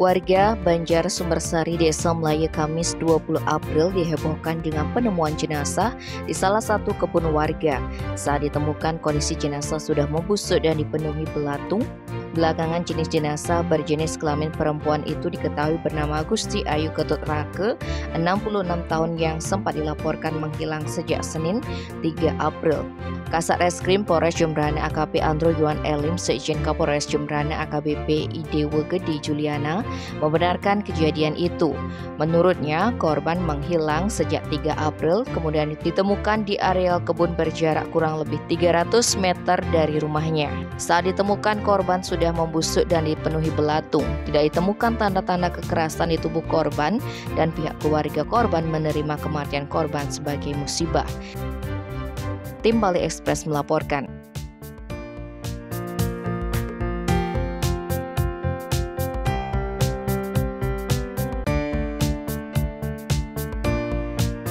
Warga Banjar Sumbersari, Desa Melayu Kamis 20 April dihebohkan dengan penemuan jenazah di salah satu kebun warga. Saat ditemukan, kondisi jenazah sudah membusuk dan dipenuhi belatung. Belakangan jenis jenazah berjenis kelamin perempuan itu diketahui bernama Gusti Ayu Ketut Rake, 66 tahun yang sempat dilaporkan menghilang sejak Senin 3 April. Kasat Reskrim Polres Jembrana AKP Andro Yuan Elim Sejen Kapolres Jembrana AKBP Idewe Gede Juliana membenarkan kejadian itu. Menurutnya, korban menghilang sejak 3 April, kemudian ditemukan di areal kebun berjarak kurang lebih 300 meter dari rumahnya. Saat ditemukan, korban sudah membusuk dan dipenuhi belatung. Tidak ditemukan tanda-tanda kekerasan di tubuh korban dan pihak keluarga korban menerima kematian korban sebagai musibah. Tim Bali Express melaporkan.